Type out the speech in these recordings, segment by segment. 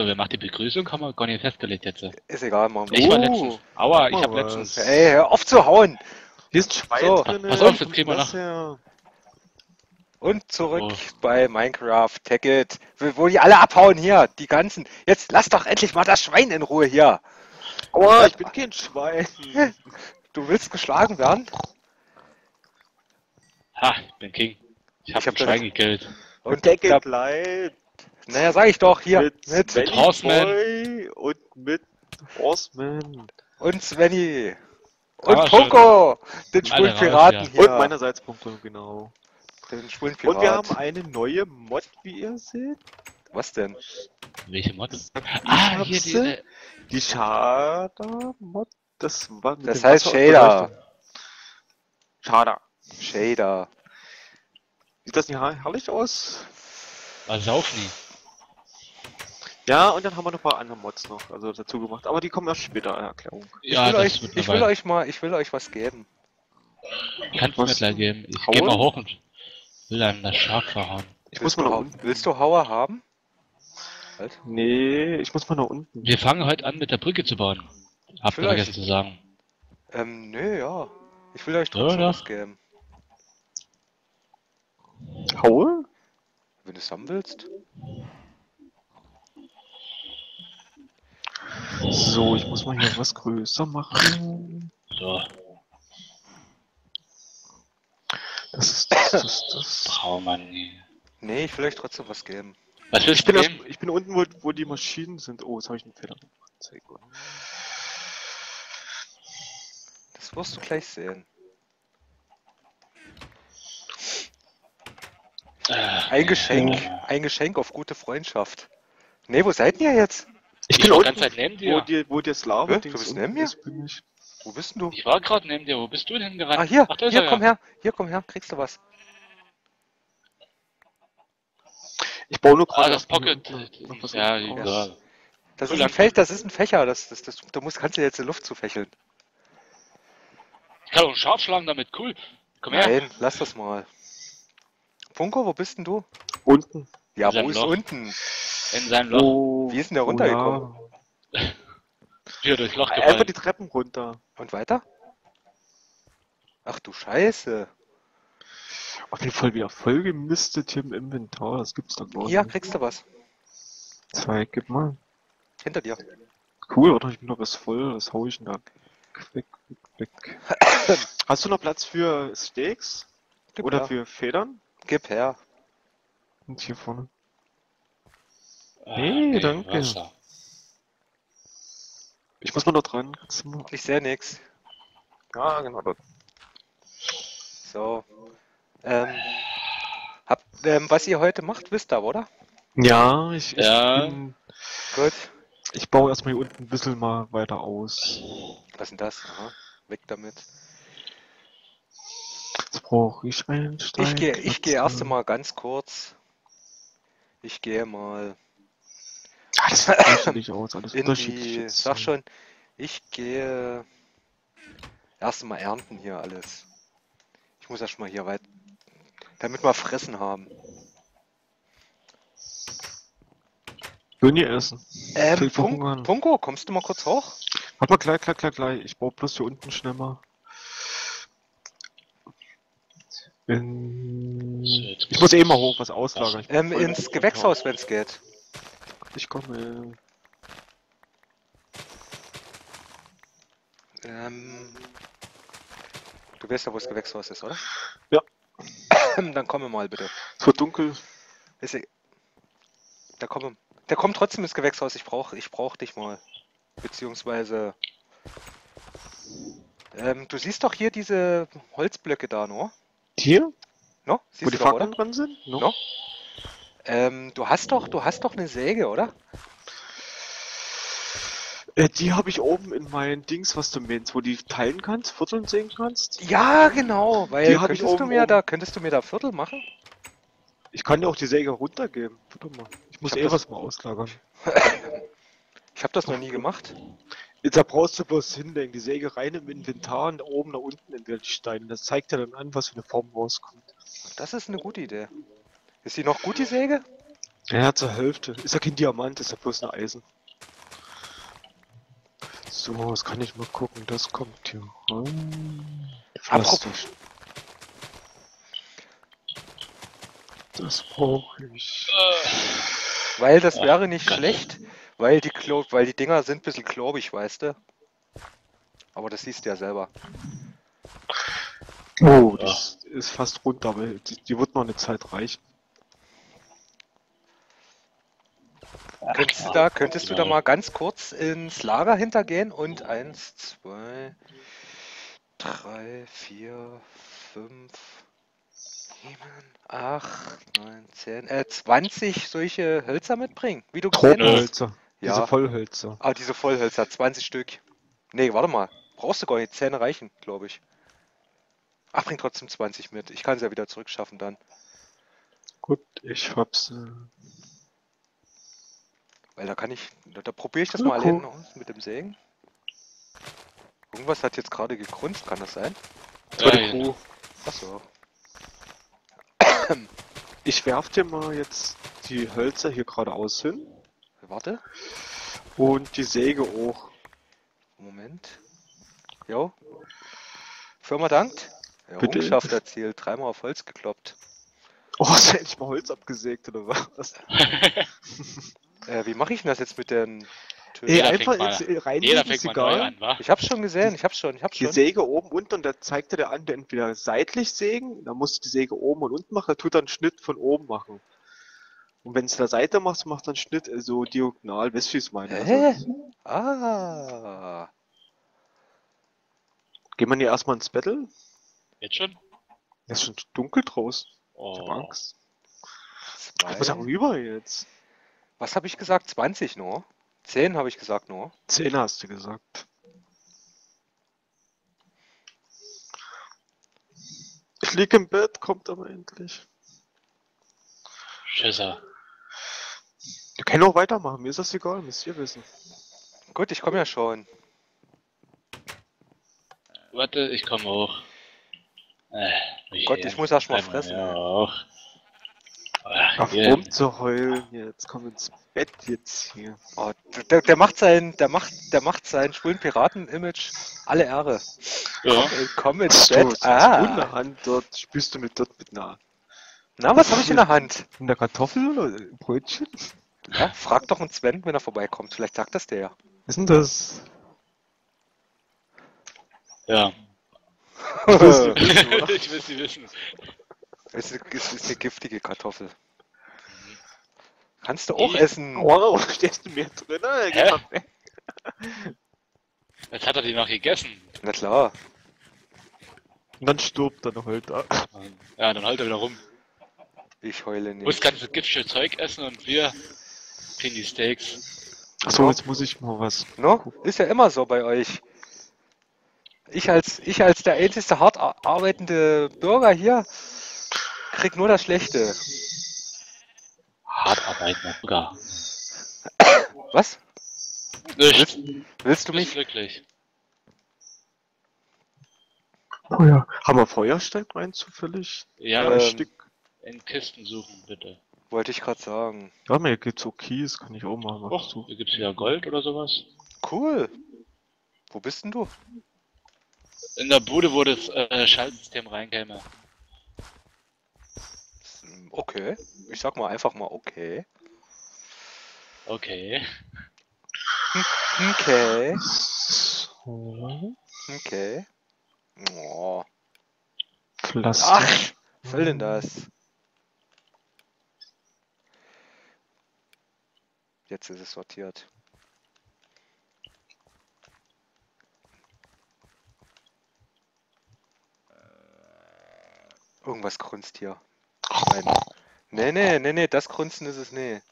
So, wer macht die Begrüßung? Haben wir gar nicht festgelegt jetzt. Ist egal, machen Ich wir. war Oh, letztens. Aua, ich hab letztens. Ey, hör auf zu hauen! Hier ist ein Schwein So, drin. pass auf, das kriegen wir her. Und zurück Oh. bei Minecraft Tacket. Wo die alle abhauen hier, die ganzen. Jetzt lass doch endlich mal das Schwein in Ruhe hier. Aua, ich bin kein Schwein. Du willst geschlagen werden? Ha, ich bin King. Ich hab Ich hab ein Schwein gekillt. Und da, bleibt naja, sag ich doch hier. mit, Mit, Horseman. Boy und mit Horseman. und Svenny. Und Ah, Punko, den schwulen raus, Piraten ja. hier. Und meinerseits Punkte, genau. den schwulen Und wir haben eine neue Mod, wie ihr seht. Was denn? Welche Mod? Ich Ah, hier sie. diese. Die Schada-Mod. Das war mit Das heißt Wasser Shader. Schada. Shader. Sieht das nicht her- herrlich aus? War Saufni. Ja, und dann haben wir noch ein paar andere Mods noch, also dazu gemacht. Aber die kommen erst später in Erklärung. Ich, Ja, will das euch, ich will euch mal, ich will euch was geben. Kannst du mir Was? gleich geben. Ich Hauen? geh mal hoch und will einem das Schaf verhauen. Ich muss Willst mal du, nach unten. willst du Hauer haben? Halt. Nee, ich muss mal nach unten. Wir fangen heute an mit der Brücke zu bauen. Habt ihr Vielleicht. vergessen zu sagen. Ähm, nö, ja. Ich will euch trotzdem Oder? was geben. Haue? Wenn du es haben willst. So, ich muss mal hier was größer machen. So, Das ist das, das, das. Traummann. nee. Nee, ich will euch trotzdem was geben. Was willst Ich bin, du geben? ich bin unten, wo, wo die Maschinen sind. Oh, jetzt habe ich einen Fehler gemacht. Sehr gut. Das wirst du gleich sehen. Äh, Ein Geschenk. Ein Geschenk auf gute Freundschaft. Nee, wo seid ihr jetzt? Ich Ich bin unten, ganze Zeit neben wo, dir. die, wo das Hä? Lava-Dings Du bist neben mir? ist, bin ich. Wo bist denn du? Ich war gerade neben dir. Wo bist du denn gerannt? Ah, hier, Ach, hier, er komm ja. her. Hier, komm her, kriegst du was. Ich baue nur Ah, gerade das erst mal Pocket. was Ja, raus. Das ist ein Feld, das ist ein Fächer, das, das, das, du musst, kannst dir jetzt in die Luft zufächeln. Ich kann auch einen Schaf schlagen damit. Cool. Komm her. Nein, lass das mal. Punko, wo bist denn du? Unten. Ja, wo ist Loch. unten? In seinem Loch. Oh, Wie ist denn der oh runtergekommen? ja. Hier durchs Loch Einfach gefallen. die Treppen runter. Und weiter? Ach du Scheiße. Auf jeden Fall wieder voll gemistet hier im Inventar. Das gibt's doch gar Hier, nicht. kriegst du was. Zwei, gib mal. Hinter dir. Cool, warte, ich bin noch was voll. Was hau ich denn da? Weg, weg, weg. Hast du noch Platz für Steaks? Gib Oder her. für Federn? Gib her. Und hier vorne. Ah, Nee, okay, danke. Wasser. Ich muss mal noch dran. Kannst du mal... Ich sehe nix. Ja, genau dort. So. Ähm, habt, ähm, was ihr heute macht, wisst ihr, oder? Ja, ich, ich, Ja. Bin, Gut. ich baue erstmal hier unten ein bisschen mal weiter aus. Was ist denn das? Aha. Weg damit. Jetzt brauche ich einen Stein. Ich gehe ich gehe erst einmal ganz kurz. Ich gehe mal Ah, das sieht unterschiedlich aus. Alles in unterschiedlich. die. Sag schon, ich gehe erst mal ernten hier alles. Ich muss erst mal hier weit. Damit wir Fressen haben. Will nie essen. Ähm. Punk, Punko, kommst du mal kurz hoch? Warte mal, gleich, gleich, gleich, gleich. Ich baue bloß hier unten schnell mal. In... So, jetzt Ich muss eh mal hoch was auslagern. Ähm, ins Gewächshaus, wenn es geht. Ich komme. Ähm, du weißt ja, wo das Gewächshaus ist, oder? Ja. Dann komme mal bitte. Es wird dunkel. Ist e- Der komme. Der kommt trotzdem ins Gewächshaus. Ich brauche ich brauch dich mal. Beziehungsweise. Ähm, du siehst doch hier diese Holzblöcke da, no? Hier? No? Wo Siehst die du doch, Fackeln oder? dran sind? No? No? Ähm, du hast doch, du hast doch eine Säge, oder? Äh, die habe ich oben in meinen Dings, was du meinst, wo die teilen kannst, Vierteln sehen kannst. Ja, genau. Weil Die ich könntest du oben, mir oben. da, könntest du mir da Viertel machen? Ich kann dir auch die Säge runtergeben. Warte mal. Ich muss hab eh was mal auslagern. Ich habe das noch nie gemacht. Jetzt da brauchst du bloß hinlegen, die Säge rein im Inventar und oben nach unten in den Stein. Das zeigt dir dann an, was für eine Form rauskommt. Das ist eine gute Idee. Ist die noch gut, die Säge? Ja, zur Hälfte. Ist ja kein Diamant, ist ja bloß ein Eisen. So, was kann ich mal gucken? Das kommt hier rein. Apropos-. Das brauche ich. Weil das wäre nicht schlecht, weil die, Klo weil die Dinger sind ein bisschen klobig, weißt du? Aber das siehst du ja selber. Oh, das ist fast runter, aber die, die wird noch eine Zeit reichen. Könntest du da, könntest du da mal ganz kurz ins Lager hintergehen und eins, zwei, drei, vier, fünf, sieben, acht, neun, zehn, äh, 20 solche Hölzer mitbringen, wie du gesehen hast. Ja. Diese Vollhölzer. Ah, diese Vollhölzer, 20 Stück. Nee, warte mal. Brauchst du gar nicht, 10 reichen, glaube ich. Ach, bring trotzdem 20 mit. Ich kann sie ja wieder zurückschaffen dann. Gut, ich hab's. Äh, Weil da kann ich, da, da probiere ich das Hallo, mal hinten aus mit dem Sägen. Irgendwas hat jetzt gerade gegrunzt, kann das sein? das war die. Kuh. Achso. Ich werf dir mal jetzt die Hölzer hier geradeaus hin Warte. und die Säge auch. Moment. Jo. Firma dankt. Errungenschaft erzielt. Dreimal auf Holz gekloppt. Oh, hast du endlich mal Holz abgesägt oder was? Äh, wie mache ich denn das jetzt mit den Tönen? Ey, einfach jetzt äh, rein, Jeder ist egal. an, wa? Ich hab's schon gesehen, ich hab's schon, ich hab's Die schon. Säge oben, unten und da zeigt er dir an, der entweder seitlich sägen, dann musst du die Säge oben und unten machen, dann tut er einen Schnitt von oben machen. Und wenn du der Seite machst, macht einen Schnitt äh, so diagonal, weißt du, wie ich es meine? Hä? Also, Ah. gehen wir hier erstmal ins Battle? Jetzt schon? Es ist schon dunkel draußen. Ich hab Oh. Angst. Ich muss Zwei. rüber jetzt. Was habe ich gesagt? 20 nur? 10 habe ich gesagt nur. Zehn hast du gesagt. Ich lieg im Bett, kommt aber endlich. Schisser. Wir können auch weitermachen, mir ist das egal, müsst ihr wissen. Gut, ich komme ja schon. Warte, ich komme hoch. Äh, Oh Gott, ich muss erst mal Einmal, fressen. Ja, auch. Ah, Auf hier. rumzuheulen jetzt, komm ins Bett jetzt hier. Oh, der, der macht sein, der macht, der macht sein schwulen Piraten-Image alle Ehre. Ja. Äh, Komm ins Hast du Bett. so eine Ah. Hand dort, spürst du mit dort mit einer, Na, was habe ich in der Hand? in der Kartoffel oder Brötchen? Ja, frag doch einen Sven, wenn er vorbeikommt. Vielleicht sagt das der ja. Was ist denn das? ja. Das ich will sie wissen. Es ist, es ist eine giftige Kartoffel. Kannst du auch essen. Wow, stehst du mir drin? Hä? Jetzt hat er die noch gegessen. Na klar. Und dann stirbt er noch halt da. Ja, dann halt er wieder rum. Ich heule Du musst nicht. ganze giftige Zeug essen und wir kriegen die Steaks. Achso, jetzt muss ich mal was. No? Ist ja immer so bei euch. Ich als, ich als der einzigste hart ar- arbeitende Bürger hier krieg nur das Schlechte. Hart arbeiten, Bürger. Was? Nicht. Willst du Du mich? glücklich. Oh ja. Haben wir Feuerstein rein zufällig? Ja, ein Ähm, Stück. in Kisten suchen, bitte. Wollte ich gerade sagen. Ja, mir gibt's auch Keys, kann ich auch mal was Och, suchen. hier gibt's wieder Gold oder sowas. Cool. Wo bist denn du? In der Bude, wo das äh, Schaltsystem reinkäme. Okay. Ich sag mal einfach mal okay. Okay. Okay. So. Okay. Oh. Plastik. Ach, was soll denn das? Jetzt ist es sortiert. Irgendwas grunzt hier. Nein. Nee, nee, nee, nee, das Grunzen ist es nee.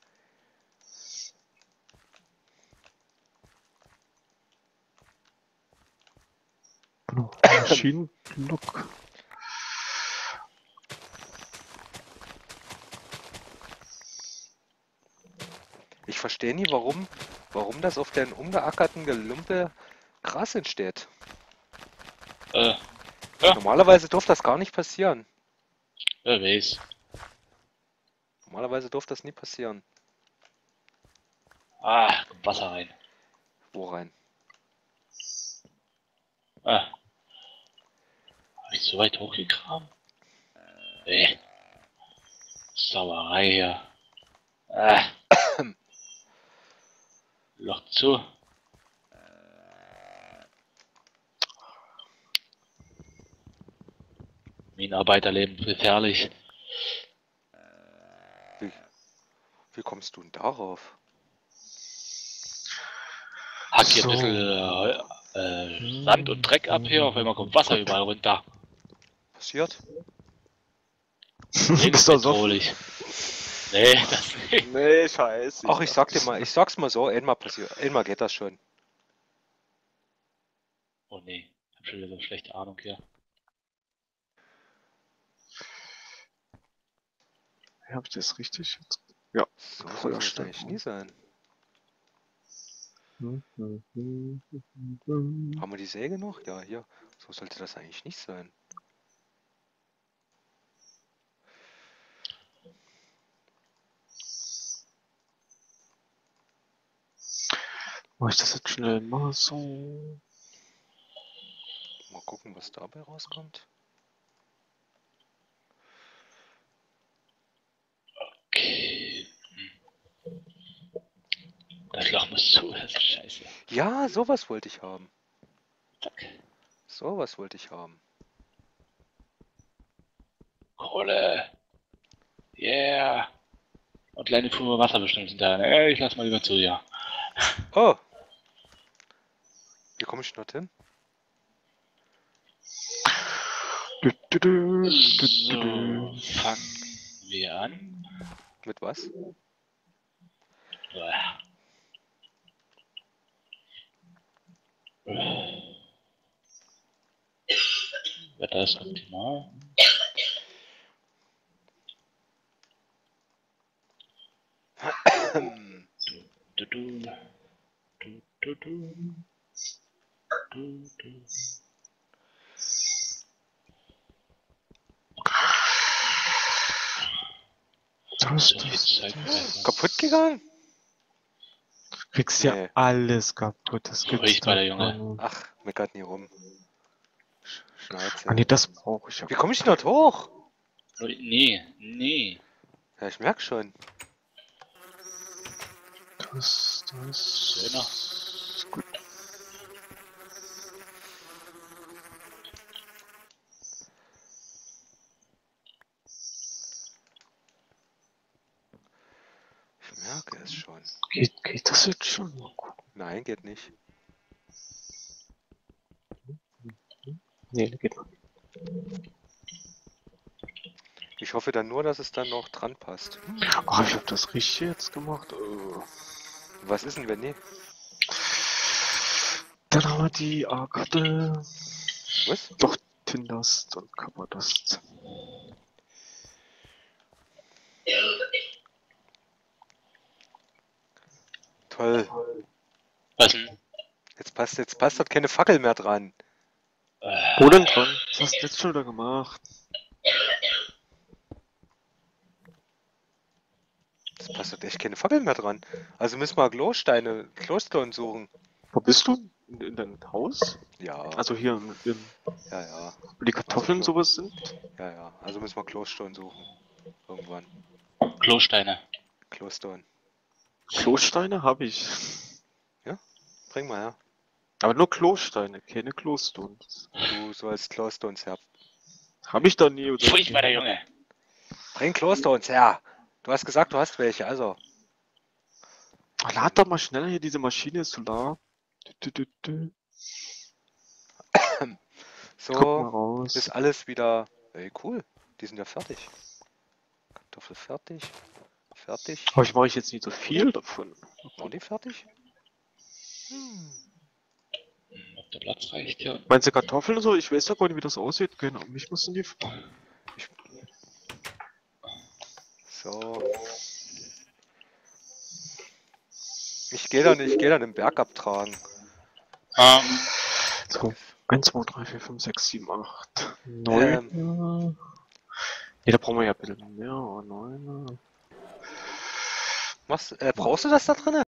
Maschinenblock. Ich verstehe nie, warum, warum das auf den umgeackerten Gelumpe Gras entsteht. Äh, Ja. Normalerweise durfte das gar nicht passieren. wer weiß. Normalerweise durfte das nie passieren. Ah, kommt Wasser rein. Wo rein? Ah. Hab ich so weit hochgegraben? Nee. Sauerei hier. Ah. Loch zu. Minenarbeiterleben gefährlich. Wie, wie kommst du denn darauf? Hack hier So. ein bisschen äh, äh, Sand und Dreck ab hier, auf einmal kommt Wasser überall runter. Passiert? Nee, Bist du so? bedrohlich. Nee, das nicht. Nee, scheiße. Ach, ich sag dir mal, ich sag's mal so, einmal passiert, einmal geht das schon. Oh nee, ich hab schon wieder so eine schlechte Ahnung hier. Hab ich das richtig jetzt? Ja. So Voll soll das eigentlich nie sein. Haben wir die Säge noch? Ja, hier. So sollte das eigentlich nicht sein. Mach ich das jetzt schnell mal so. Mal gucken, was dabei rauskommt. Okay. Das Loch muss zu, das ist scheiße. Ja, sowas wollte ich haben. Zack. Sowas wollte ich haben. Kohle. Yeah. Und kleine Fuhre Wasser bestimmt hinterher. Ey, ich lass mal lieber zu, ja. Oh! Wie komme ich dorthin? Du, du, So, fangen wir an. Mit was? Wetter ist optimal. Du, du. Du, du, du. Du, du. Das, das, Zeit vergessen. Kaputt gegangen? du kriegst ja Nee. alles kaputt. Das gibt's Furchtbar, der doch Junge. nicht. Ach, meckert nie rum. Sch- Schnauze. Ah nee, das brauche ich ja. Wie komme ich denn dort hoch? Nee, nee. Ja, ich merk schon. Das, das. Schöner. ist gut. Ich merke es schon. Geht, geht das jetzt schon? Nein, geht nicht. Nee, geht noch. Ich hoffe dann nur, dass es dann noch dran passt. Ah, ich hab das richtig jetzt gemacht. Oh. Was ist denn, wenn nie? Dann haben wir die A-Karte. Was? Doch, Tindast und Kappadast. Toll. Was denn? Jetzt passt, jetzt passt dort keine Fackel mehr dran. Äh, Wo denn dran? Was hast du jetzt schon wieder gemacht? Jetzt passt dort echt keine Fackel mehr dran. Also müssen wir Glowsteine, Glowstone suchen. Wo bist du? In, in deinem Haus? Ja, Also hier, im, im, ja, ja, wo die Kartoffeln und Also sowas sind? ja, ja. Also müssen wir Glowstone suchen. Irgendwann. Klosteine. Glowstone. Klosteine habe ich. Bring mal her. Aber nur Klosteine, keine Klostones. Du sollst Glowstones her. Habe ich da nie. Oder Furchtbar, der Junge. Bring Glowstones her! Du hast gesagt, du hast welche, also. Lad doch mal schneller hier diese Maschine Solar. Du, du, mal So, ist alles wieder. Ey, cool. Die sind ja fertig. Kartoffel fertig. Fertig. Aber ich mache ich jetzt nicht so viel davon. Waren die fertig? Hm. Ob der Platz reicht, ja. Meinst du Kartoffeln so? Ich weiß ja gar nicht, wie das aussieht. Genau, mich müssen die. So. Ich gehe dann, ich gehe dann den Berg abtragen. Ähm, So, 1, 2, 3, 4, 5, 6, 7, 8, 9. Ähm. Ne, da brauchen wir ja ein bisschen mehr. 9. Machst, äh, brauchst du das da drinnen?